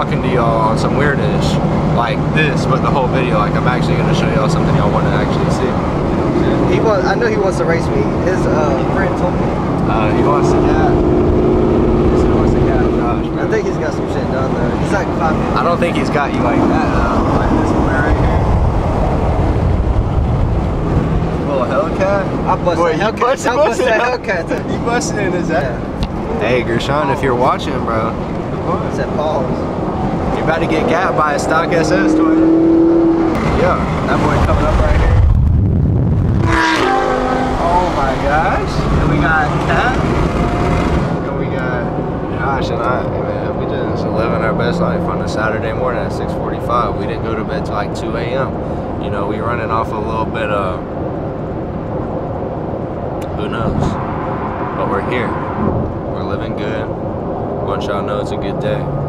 talking to y'all on some weirdish like this, but the whole video, like I'm actually gonna show y'all something y'all want to actually see. He wants. I know he wants to race me. His uh, friend told me. Uh, he wants to gap. He wants to gap Josh. I think he's got some shit done though. He's like five. I don't think he's got you like that though. Like this one right here. Little Hellcat. I busted Boy, Hellcat. busted- I busted a busted- Hellcat. You busted in his ass. Yeah. Hey, Gershon, if you're watching, bro, Said pause. You're about to get gapped by a stock SS toy. Yeah, that boy coming up right here. Oh my gosh. And we got Cat. And we got Josh and I. Man, we just living our best life on a Saturday morning at 6:45. We didn't go to bed till like 2 a.m. You know, we running off a little bit of who knows. But we're here. We're living good. Want y'all know it's a good day.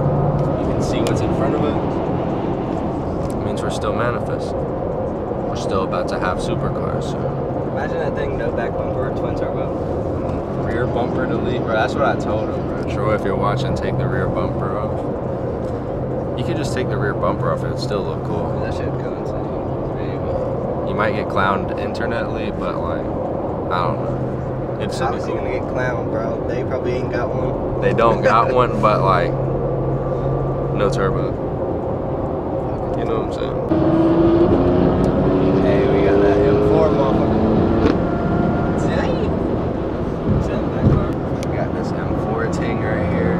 You can see what's in front of us. It means we're still manifest. We're still about to have supercars. So. Imagine that thing, no back bumper, twin turbo. Mm, rear bumper delete, bro. That's what I told him, bro. Troy, if you're watching, take the rear bumper off. You could just take the rear bumper off; it'd still look cool. That shit go insane. You might get clowned internetly, but like, I don't know. It's How something is he cool. gonna get clowned, bro? They probably ain't got one. They don't got one, but like, no turbo. You know what I'm saying? Hey, we got that M4 motherfucker. Damn. Sitting back car. We got this M4 ting right here.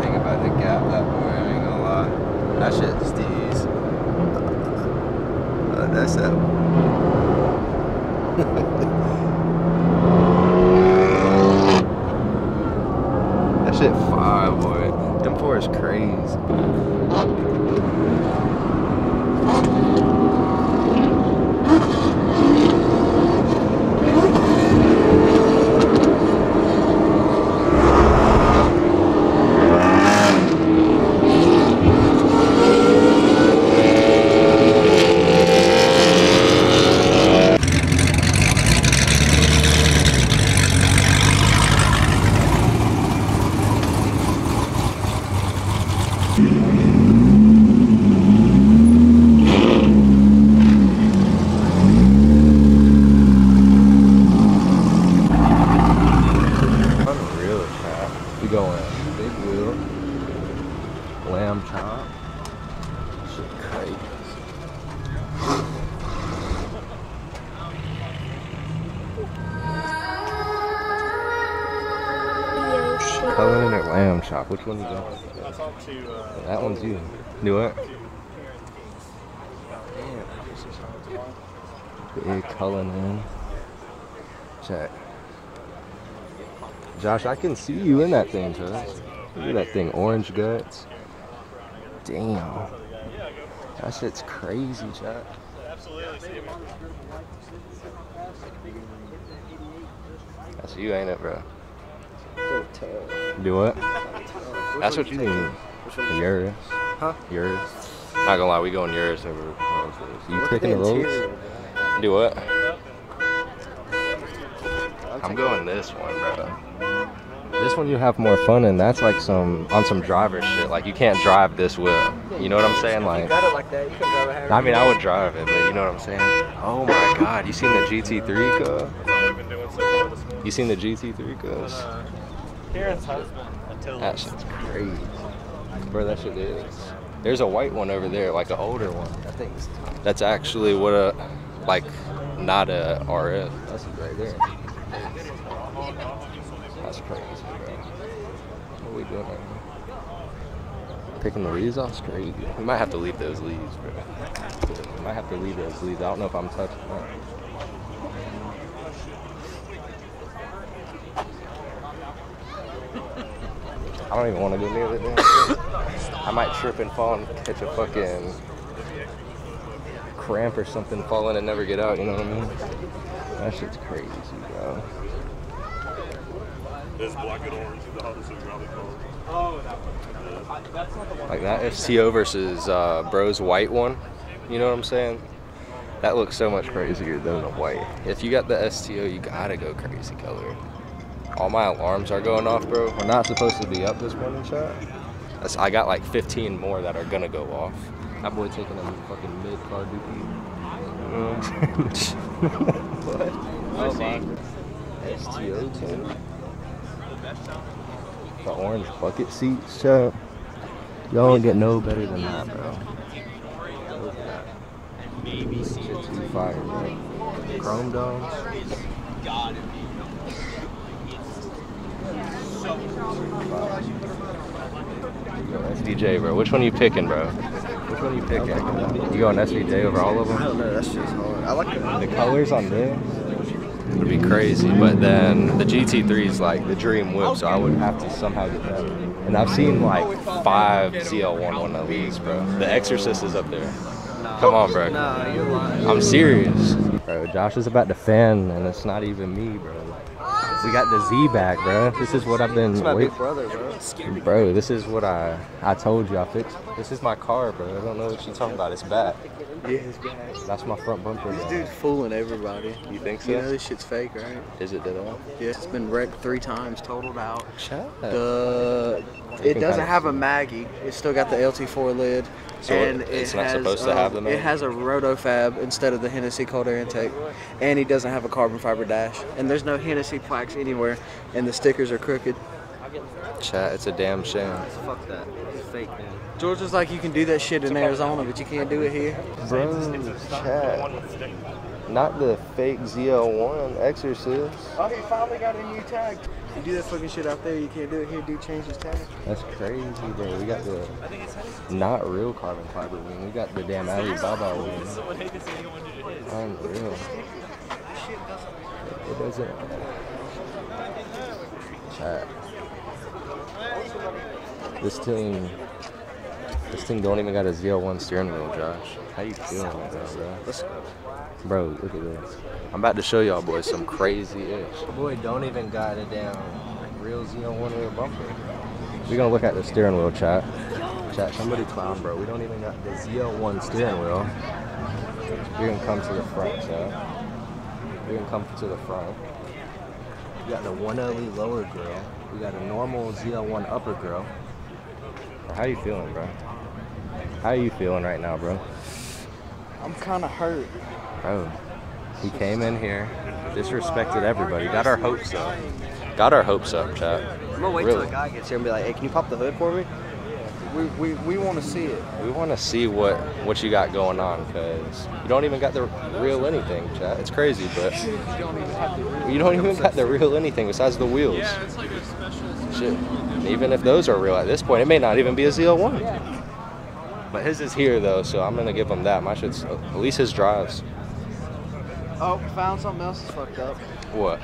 Think about the gap that boy, I ain't gonna lie. That shit's steez. Uh, that's that. that shit fire, boy. M4 is crazy. Unreal chop. We going big wheel, lamb chop. Shit crazy. Cullen or lamb chop? Which one you uh, That one's you. Do it. Big Cullinan. Check. Josh, I can see you in that thing, Josh. Look at that thing, orange guts. Damn. That shit's crazy, Jack. absolutely see him. That's you, ain't it, bro? Do what? That's what you need. Yours. Huh? Yours. Not gonna lie, we going yours over. You picking the rolls? Do what? I'm going this one, bro. This one you have more fun in. That's like some on some driver shit. Like you can't drive this wheel. You know what I'm saying? Like. You Like got it like that. You can drive it however I mean I would drive it, but you know what I'm saying? Oh my god, you seen the GT3 cuz? We've been doing so far this morning. You seen the GT3 cuz? Uh, Karen's husband, Attila. That shit's crazy. Bro, that shit is. There's a white one over there, like an older one. That thing's That's actually what a, like, not a RF. That's right there. That's crazy, bro. What are we doing right now? Picking the leaves off? Crazy. We might have to leave those leaves, bro. We might have to leave those leaves. I don't know if I'm touching that. I don't even want to go near that damn. I might trip and fall and catch a fucking cramp or something, fall in and never get out, you know what I mean? That shit's crazy, bro. It's black and orange. The Honda Civic Rally car. Like that STO versus uh, Bro's white one. You know what I'm saying? That looks so much crazier than the white. If you got the STO, you gotta go crazy color. All my alarms are going off, bro. We're not supposed to be up this morning, shot. That's, I got like 15 more that are gonna go off. That boy taking a fucking mid car dookie. What what? Oh my. STO too. The orange bucket seats, chat. Y'all don't get no better than that, bro. Look at that. Too fire, bro. Chrome domes. SVJ, bro. Which one are you picking, bro? Which one are you picking? You going SVJ over all of I them? don't know. That's just hard. I like it. The colors on this would be crazy, but then the GT3 is like the dream whip, so I would have to somehow get that. And I've seen like five ZL1 one of these, bro. The Exorcist is up there. Come on, bro. Nah, you're lying. I'm serious. Bro, Josh is about to fan, and it's not even me, bro. We got the Z back, bro. This is what I've been It's my wait- big brother, bro. Bro, this is what I I told you I fixed. This is my car, bro. I don't know what you're talking about. It's back. Yeah, his bad. That's my front bumper. This bro. dude's fooling everybody. You think so? You know this shit's fake, right? Is it at all? Yeah, it's been wrecked three times, totaled out. Shut The it doesn't have a. Maggie. It's still got the LT4 lid, So and it- it not has, supposed to have the um, It has a Rotofab instead of the Hennessey cold air intake, and he doesn't have a carbon fiber dash. And there's no Hennessey plaques anywhere, and the stickers are crooked. Chat, it's a damn shame. Fuck that. It's fake, man. George was like, you can do that shit in Arizona, but you can't do it here. Bro, chat. Not the fake ZL1 Exorcist. Oh, he finally got a new tag. You do that fucking shit out there, you can't do it here. Dude, change his tag. That's crazy, bro. We got the not real carbon fiber wing. We got the damn Alibaba wing. Unreal. It doesn't. Chat. This thing. This thing don't even got a ZL1 steering wheel, Josh. How you feeling, bro? bro? Let's go. Bro, look at this. I'm about to show y'all boys some crazy ish. Boy, don't even got a damn real Z1 wheel bumper. We're gonna look at the steering wheel, chat. Chat, somebody clown, bro. We don't even got the ZL1 steering wheel. We're gonna come to the front, chat. We're gonna come to the front. We got the 1LE lower grill. We got a normal ZL1 upper grill. How you feeling, bro? How you feeling right now, bro? I'm kind of hurt. Bro, he came in here, disrespected everybody, got our hopes up. Got our hopes up, chat. I'm gonna wait Really? till the guy gets here and be like, hey, can you pop the hood for me? We, we, we want to see it. We want to see what what you got going on, cause you don't even got the real anything, chat. It's crazy, but You don't even have to you don't even got the real anything besides the wheels. Yeah, it's like a special. Shit. Even if those are real at this point, it may not even be a ZL1. But his is here though, so I'm gonna give him that. My shit's at least his drives. Oh, found something else that's fucked up. What?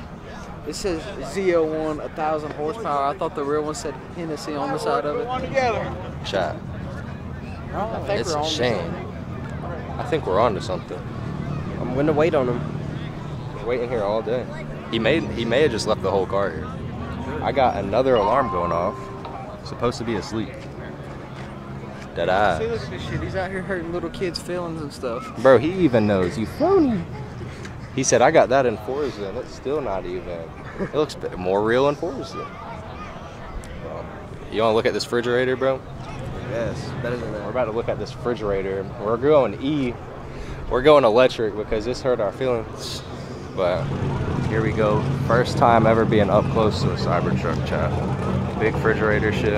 It says ZO1 1000 horsepower. I thought the real one said Hennessey on the side of it. together. Chat. I think It's we're a shame. I think we're on to something. I'm gonna wait on him. Waiting here all day. He may he may have just left the whole car here. I got another alarm going off. Supposed to be asleep. Dead See, eye. look at this shit. He's out here hurting little kids' feelings and stuff. Bro, he even knows you phony. He said I got that in Forza and it's still not even. It looks bit more real in Forza. Well, um, You wanna look at this refrigerator, bro? Yes, better than that. We're about to look at this refrigerator. We're going E. We're going electric because this hurt our feelings. But here we go. First time ever being up close to a Cybertruck, chat. Big refrigerator shit.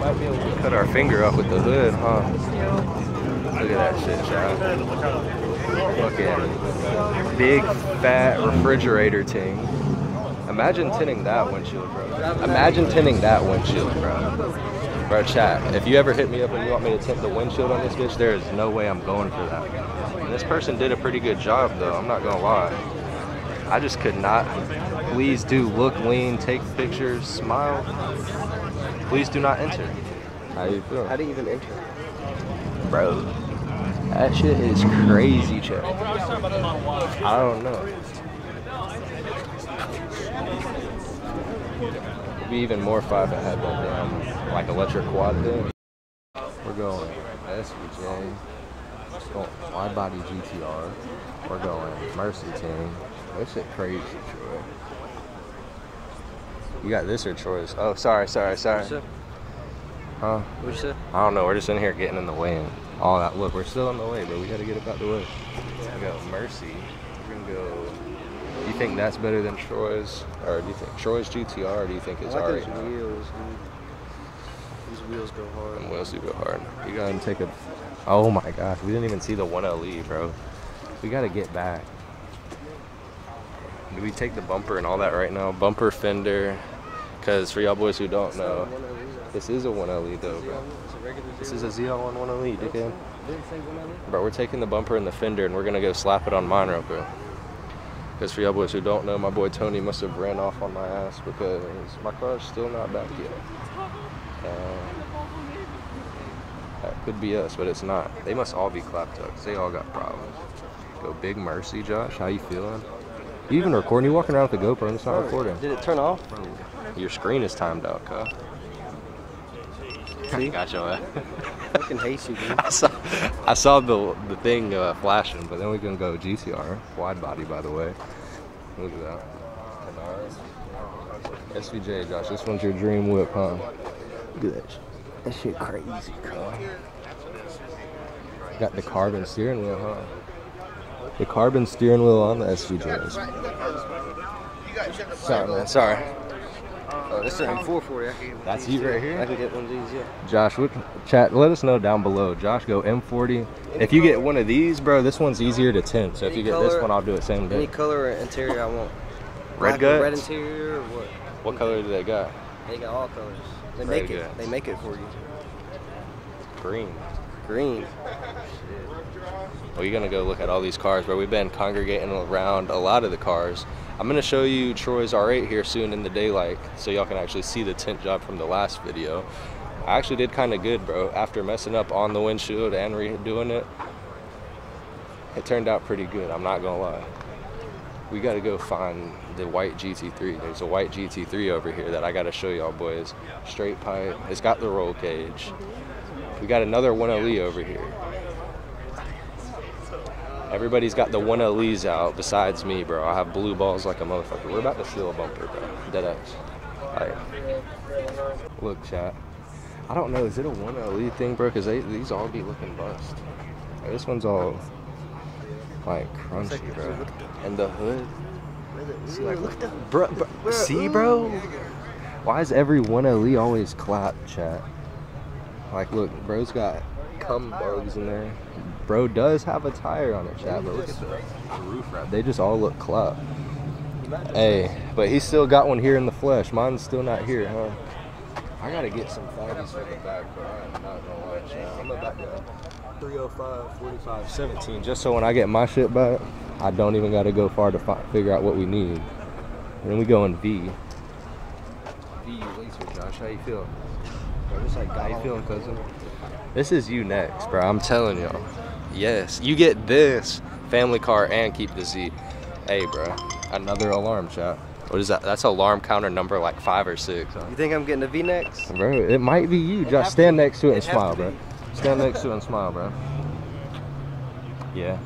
Might be able to cut our finger off with the hood, huh? Look at that shit, chat. Fucking big fat refrigerator ting. Imagine tinting that windshield, bro. Imagine tinting that windshield, bro. Bro, chat, if you ever hit me up and you want me to tint the windshield on this bitch, there is no way I'm going for that. And this person did a pretty good job, though. I'm not gonna lie. I just could not. Please do look lean, take pictures, smile. Please do not enter. How do you feel? How do you even enter? Bro, that shit is crazy, Chad. I don't know. It'd be even more fun if it had that damn like electric quad thing. We're going SVJ. We're going wide body GTR. We're going Mercy Team. This shit crazy, Troy. You got this or Troy's? Oh, sorry, sorry, sorry. Huh? What you say? I don't know. We're just in here getting in the way and all that. Look, we're still on the way, but we got to get it out the way. We go Mercy. We're gonna go. Do you think that's better than Troy's, or do you think Troy's GTR, or do you think it's I like wheels, dude. These wheels go hard. Them wheels do go hard. You gotta take a. Oh my gosh, we didn't even see the 1LE, bro. We gotta get back. Do we take the bumper and all that right now? Bumper, fender. Because for y'all boys who don't know, this is a 1LE though, bro. This is a ZL1 1LE, dickhead. Bro, we're taking the bumper and the fender and we're gonna go slap it on mine real quick. Because for y'all boys who don't know, my boy Tony must have ran off on my ass because my car's still not back yet. Uh, that could be us, but it's not. They must all be clapped up 'cause they all got problems. Go big mercy, Josh. How you feeling? You even recording? You walking around with the GoPro and it's not recording. Did it turn off? Your screen is timed out, cuz. See? Gotcha. man. fucking hate you, dude. I saw, I saw the the thing uh, flashing, but then we can go GTR, wide body, by the way. Look at that. SVJ, Josh, this one's your dream whip, huh? Look at that. sh- That shit crazy, cuz. Got the carbon steering wheel, huh? The carbon steering wheel on the SVJs. Sorry, man. Sorry. Oh, this is an M440. I can get one That's you right here? I can get one of these, yeah. Josh, what, chat, let us know down below. Josh, go M40. If you get one of these, bro, this one's easier to tint. So if Any you get this one, I'll do it same day. Any color or interior I want. Red or Red interior or what? What color do they got? They got all colors. They Red make it. They make it for you. Green. Green. Shit. We're gonna go look at all these cars, bro. We've been congregating around a lot of the cars. I'm gonna show you Troy's R8 here soon in the daylight, so y'all can actually see the tint job from the last video. I actually did kind of good, bro. After messing up on the windshield and redoing it, it turned out pretty good. I'm not gonna lie. We gotta go find the white GT3. There's a white GT3 over here that I gotta show y'all boys. Straight pipe. It's got the roll cage. We got another 1LE over here. Everybody's got the 1LEs out besides me, bro. I have blue balls like a motherfucker. We're about to steal a bumper, bro. Deadass. Like, look, chat. I don't know. Is it a 1LE thing, bro? Because these all be looking bust. Like, this one's all like crunchy, bro. And the hood. See, like, look the bro, bro. See, bro. Why is every 1LE always clapped, chat? Like, look, bro's got cum bugs in there. Bro does have a tire on it, chat, but look at the, the roof wrap. They just all look clapped. Hey, but he still got one here in the flesh. Mine's still not here, huh? I gotta get some fatties for the back, bro. I'm not gonna lie, chat. I'm about to 305, 45, 17, just so when I get my shit back, I don't even gotta go far to fi- figure out what we need. And then we go in V. V laser, Josh. How you feel? Just like, How you feeling, cousin? This is you next, bro. I'm telling y'all. Yes, you get this family car and keep the Z. Hey, bro. Another alarm shot. What is that? That's alarm counter number like five or six. Huh? You think I'm getting a V next? Bro, it might be you. It'd Just stand next to it and it'd have smile, bro. Stand next to it and smile, bro. Yeah,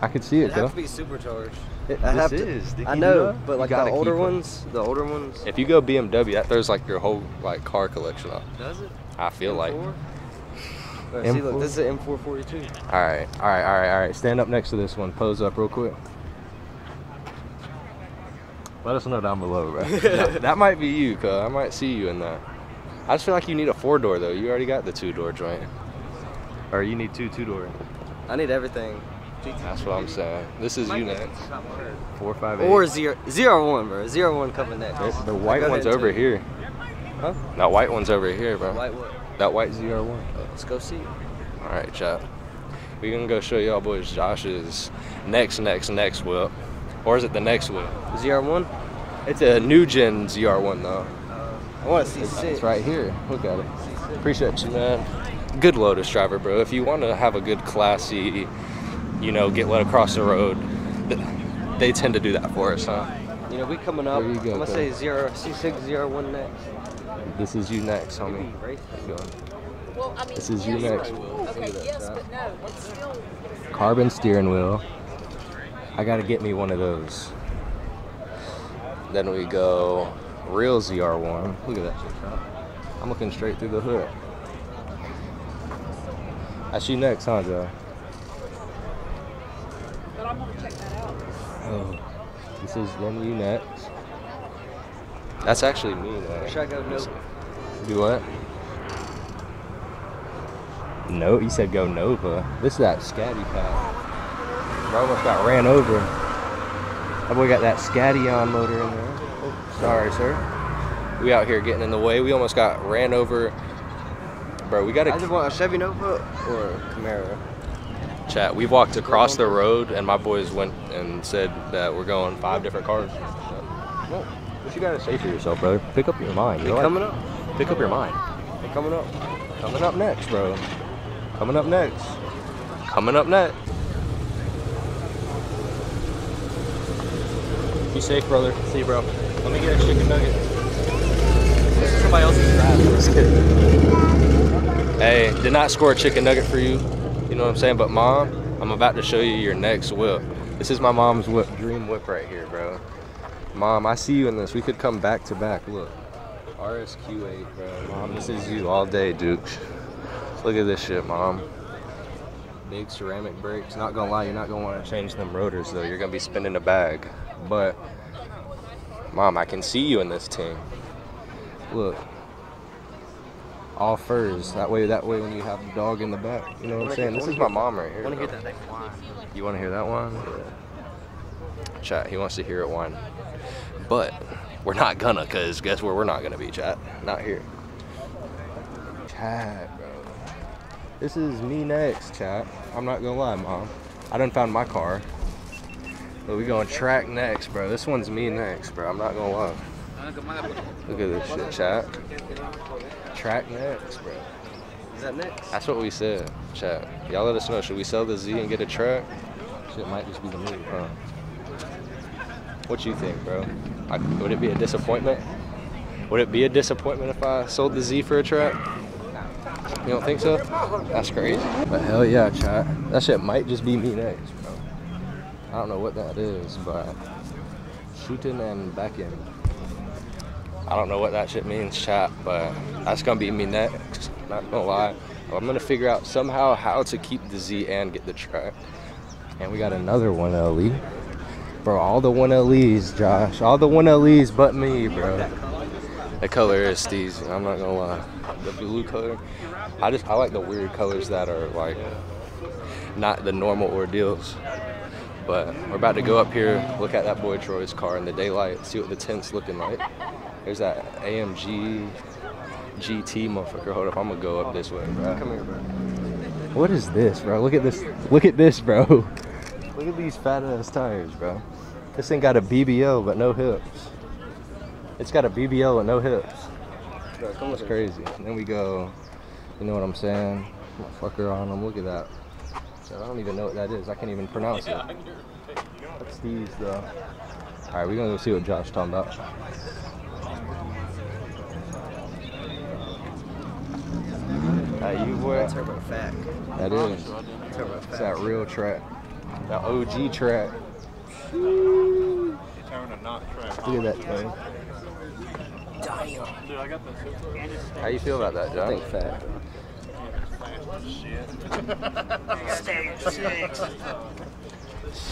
I could see it, have though. to be supercharged. It- have to. is. I know, but like the older ones, the older ones. If you go BMW, that throws like your whole like car collection up. Does it? I feel like. M4? See, look, this is an M442. All right, all right, all right, all right. Stand up next to this one. Pose up real quick. Let us know down below, bro. that, that might be you, cuz I might see you in that. I just feel like you need a four door though. You already got the two door joint, or you need two two door. I need everything. That's what I'm saying. This is you next. Four five eight. Or zero, zero one, bro. Zero one coming next. the, the white one's over here. Huh? That white one's over here, bro. White what? That white ZR1. Let's go see. All right, chat. We gonna go show y'all boys Josh's next, next, next whip, or is it the next whip? Zero one. It's a new gen ZR1 though. Uh, I want to see It's, six. it's right here. Look at it. Appreciate you, man. Good Lotus driver, bro. If you want to have a good, classy, you know, get let across the road, they tend to do that for us, huh? Man. You know, we coming up. There you go, I'm gonna cuz. say zero C6 zero one next. This is you next, homie. Maybe race. Let's go. Well, I mean, This is you next. Okay, yes, but no, it's still. Carbon steering wheel. I gotta get me one of those. Then we go real ZR1. Look at that shit, Chop. I'm looking straight through the hood. That's you next, huh, Joe? But I'm gonna check that out. Oh, this is then you next. That's actually me, man. Should I go no? Do what? No, you said go Nova. This is that scatty pack. Bro almost got ran over. That boy got that scatty on motor in there. Oh, sorry, sir. We out here getting in the way. We almost got ran over. Bro, we gotta just want a Chevy Nova or a Camaro. Chat. We walked across the road and my boys went and said that we're going five different cars. So, well, what you gotta say for yourself, brother? Pick up your mind. They You're like- coming up. Pick up your mind. They coming up. Coming up next, bro. Coming up next. Coming up next. Be safe, brother. See you, bro. Let me get a chicken nugget. This is somebody else's grab. Just kidding. Hey, did not score a chicken nugget for you. Know what I'm saying? But mom, I'm about to show you your next whip. This is my mom's whip, dream whip right here, bro. Mom, I see you in this. We could come back to back. Look. RSQ8, bro. Mom, this is you all day, Duke. Look at this shit, mom. Big ceramic brakes. Not gonna lie, you're not gonna want to change them rotors though. You're gonna be spinning a bag. But, mom, I can see you in this team. Look. All furs. That way, that way, when you have the dog in the back, you know what I'm saying. This is my mom right here. Want to hear that thing whine? You want to hear that one? Chat, he wants to hear it one. But we're not gonna, because guess where we're not gonna be, chat? Not here. Chat, bro. This is me next, chat. I'm not gonna lie, mom. I done found my car. But we going track next, bro. This one's me next, bro. I'm not gonna lie. Ah, Look at this shit, chat. Track next, bro. Is that next? That's what we said, chat. Y'all let us know. Should we sell the Z and get a truck? Shit might just be the move, huh? What you think, bro? I, would it be a disappointment? Would it be a disappointment if I sold the Z for a truck? You don't think so? That's crazy. But hell yeah, chat. That shit might just be me next, bro. I don't know what that is, but shooting and backing. I don't know what that shit means, chat, but that's gonna be me next. Not gonna lie. I'm gonna figure out somehow how to keep the Z and get the track. And we got another one LE. Bro, all the one LEs, Josh. All the one LEs but me, bro. The color is steezy, I'm not gonna lie. The blue color. I just I like the weird colors that are like not the normal ordeals. But we're about to go up here, look at that boy Troy's car in the daylight, see what the tent's looking like. There's that AMG GT motherfucker. Hold up, I'm gonna go up this way, bro. Come here, bro. What is this, bro? Look at this. Look at this, bro. Look at these fat ass tires, bro. This thing got a BBO but no hips. It's got a BBO and no hips. Bro, come That's crazy. And then we go, you know what I'm saying? Motherfucker on them. Look at that. I don't even know what that is. I can't even pronounce it. That's these though. All right, we're gonna go see what Josh talking about. That you boy? Turbo Fac. That is. Turbo It's that real track. That OG track. Turn a knock track. Look at that thing. Dude, I got the How you feel about that, I John? think fat.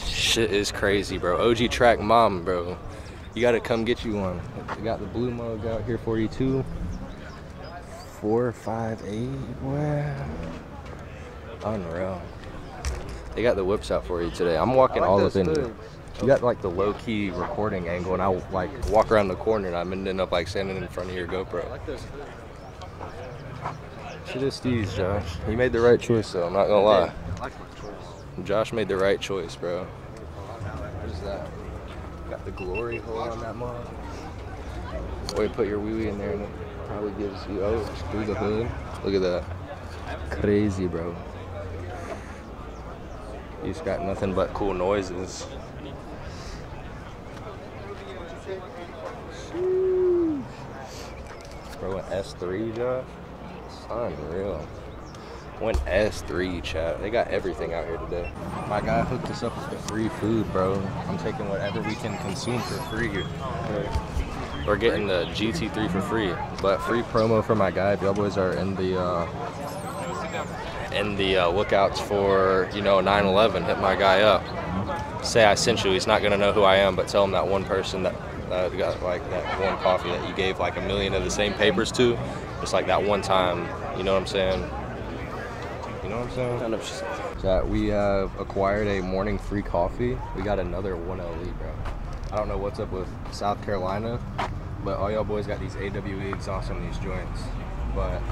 Shit is crazy, bro. OG track mom, bro. You gotta come get you one. We got the blue mug out here for you too. Four, five, eight, boy. Unreal. They got the whips out for you today. I'm walking like all those up in too. here. You got like the low key recording angle, and I like walk around the corner, and I'm ending up like standing in front of your GoPro. I like those. Shit is these, Josh. You made the right choice, though. I'm not gonna lie. I like my choice. Josh made the right choice, bro. What is that? Got the glory hole on that mod. Or you put your wee wee in there and it probably gives you oh through the hood. Look at that. Crazy, bro. Just got nothing but cool noises. Bro, went S3, Josh. It's unreal. Went S3, chat. They got everything out here today. My guy hooked us up with the free food, bro. I'm taking whatever we can consume for free. We're getting the GT3 for free, but free promo for my guy. If y'all boys are in the uh, in the uh, lookouts for you know 9/11, hit my guy up. Say I sent you. He's not gonna know who I am, but tell him that one person that uh, got like that one coffee that you gave like a million of the same papers to, just like that one time. You know what I'm saying? You know what I'm saying? 100%. that we have acquired a morning free coffee. We got another 1LE, bro. I don't know what's up with South Carolina, but all y'all boys got these AWE exhausts on these joints. But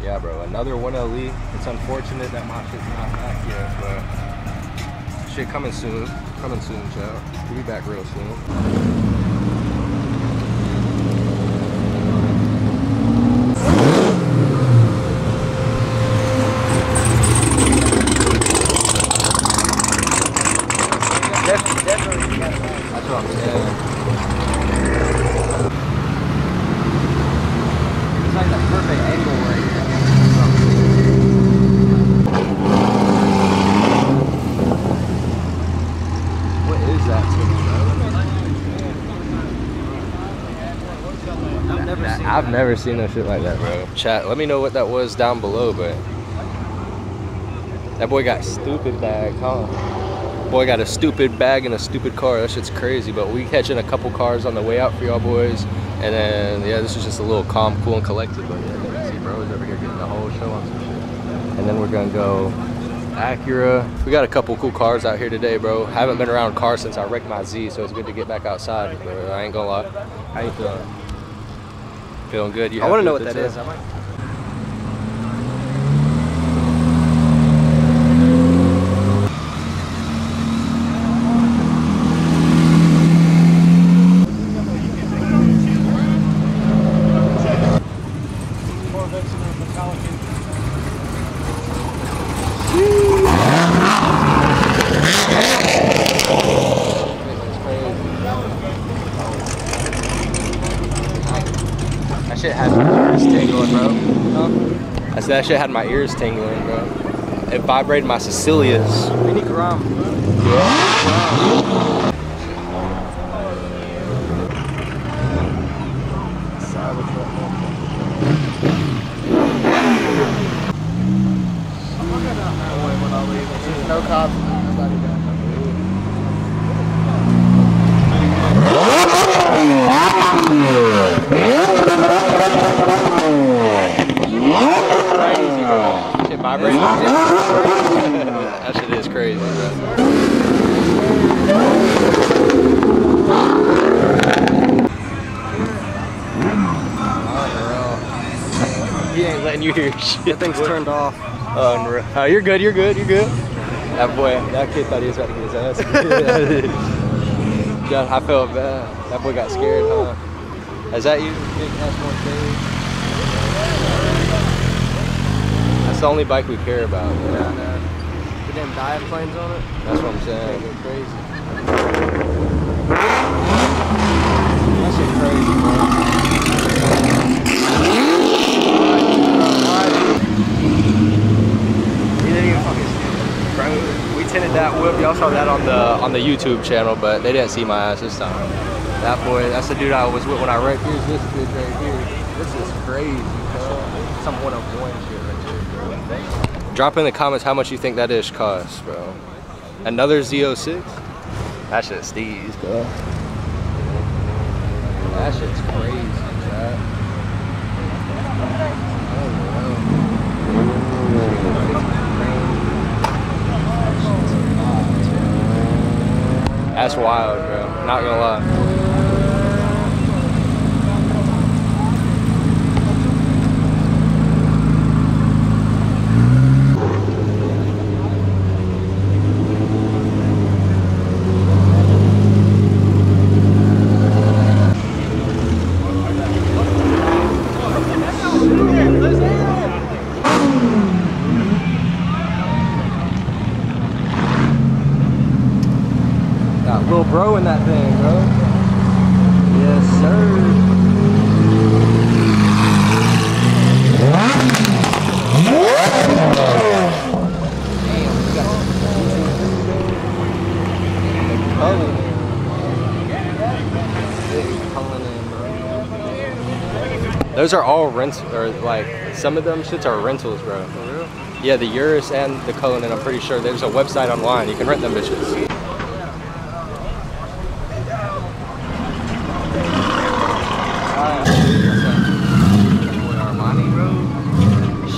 yeah, bro, another 1LE. It's unfortunate that my shit's not back yet, but shit coming soon. Coming soon, child. We'll be back real soon. That's what I'm saying. It's like the perfect angle right here. What is that I've never to seen I've never seen no shit like that, bro. Chat, let me know what that was down below, but that boy got stupid bag, huh? Boy got a stupid bag and a stupid car. That shit's crazy. But we catching a couple cars on the way out for y'all boys, and then yeah, this is just a little calm, cool, and collected. But yeah, see bros over here getting the whole show on some shit. And then we're gonna go Acura. We got a couple cool cars out here today, bro. Haven't been around cars since I wrecked my Z, so it's good to get back outside. But I ain't gonna lie. How you feeling? Feeling good? You I want to know what that it is. I might. That shit had my ears tingling, bro. Huh? I said that shit had my ears tingling, bro. It vibrated my Cecilias. Mini Grom. No cops. Nobody got Shit vibrated. that shit is crazy, bro. He ain't letting you hear shit. That thing's turned off. Oh, unreal. Oh, you're good. You're good. You're good. That boy, that kid thought he was about to get his ass. yeah, I felt bad. That boy got scared, huh? Is that you? That's the only bike we care about. man. The damn dive planes on it. That's what I'm saying. They're crazy. That shit crazy, bro. He didn't even fucking Bro, we tinted that whip. Y'all saw that on the on the YouTube channel, but they didn't see my ass this time. That boy, that's the dude I was with when I wrecked. Here's this dude right here. This is crazy, bro. Some of one shit right here, bro. Drop in the comments how much you think that ish costs, bro. Another Z06? That shit's Steve's, bro. That shit's crazy. That's wild, bro. Not gonna lie. Lil Bro in that thing, bro. Yes, sir. Those are all rents, or like some of them shits are rentals, bro. For real? Yeah, the Urus and the Cullinan. I'm pretty sure there's a website online. You can rent them bitches.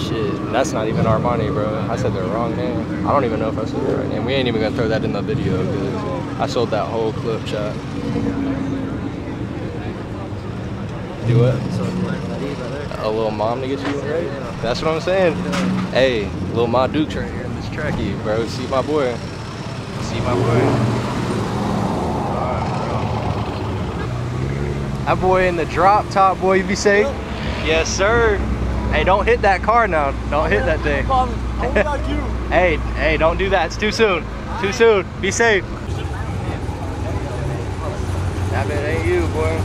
Shit, that's not even Armani, bro. I said the wrong name. I don't even know if I said the right name. We ain't even gonna throw that in the video because I sold that whole clip shot. Do it. A little mom to get you right? That's what I'm saying. Hey, little Ma Duke's right here in this trackie, bro. See my boy. See my boy. That boy in the drop top, boy, you be safe? Yes, sir. Hey, don't hit that car now. Don't hit that thing. hey, hey, don't do that. It's too soon. Too soon. Be safe. That man ain't you, boy.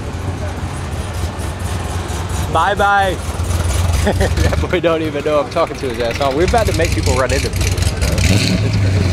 Bye bye. that boy don't even know I'm talking to his ass on. We're about to make people run into people.